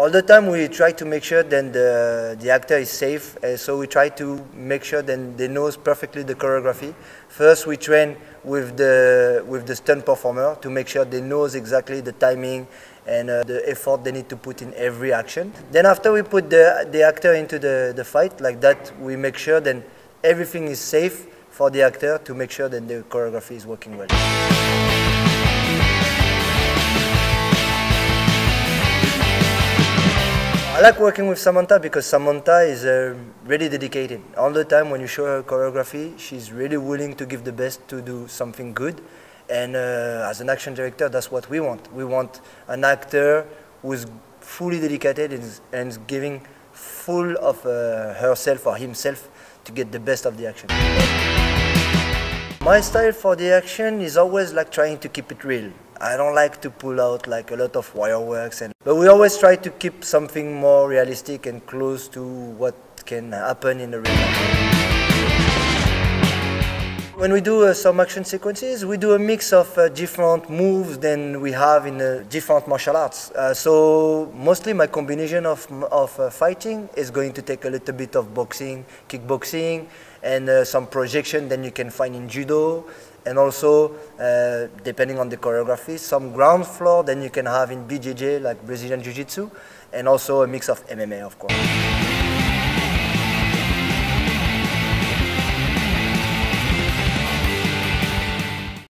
all the time we try to make sure that the, the actor is safe. Uh, so we try to make sure that they knows perfectly the choreography. First, we train with the with the stunt performer to make sure they knows exactly the timing and uh, the effort they need to put in every action. Then after we put the the actor into the the fight like that, we make sure that everything is safe for the actor to make sure that the choreography is working well. I like working with Samantha because Samantha is uh, really dedicated. All the time when you show her choreography, she's really willing to give the best to do something good. And uh, as an action director, that's what we want. We want an actor who's fully dedicated and and giving full of uh, herself or himself to get the best of the action. My style for the action is always like trying to keep it real. I don't like to pull out like a lot of wireworks, and but we always try to keep something more realistic and close to what can happen in the real. When we do uh, some action sequences, we do a mix of uh, different moves than we have in uh, different martial arts. Uh, so mostly my combination of, of uh, fighting is going to take a little bit of boxing, kickboxing, and uh, some projection than you can find in judo. And also, depending on the choreography, some ground floor than you can have in BJJ, like Brazilian Jiu-Jitsu, and also a mix of MMA, of course.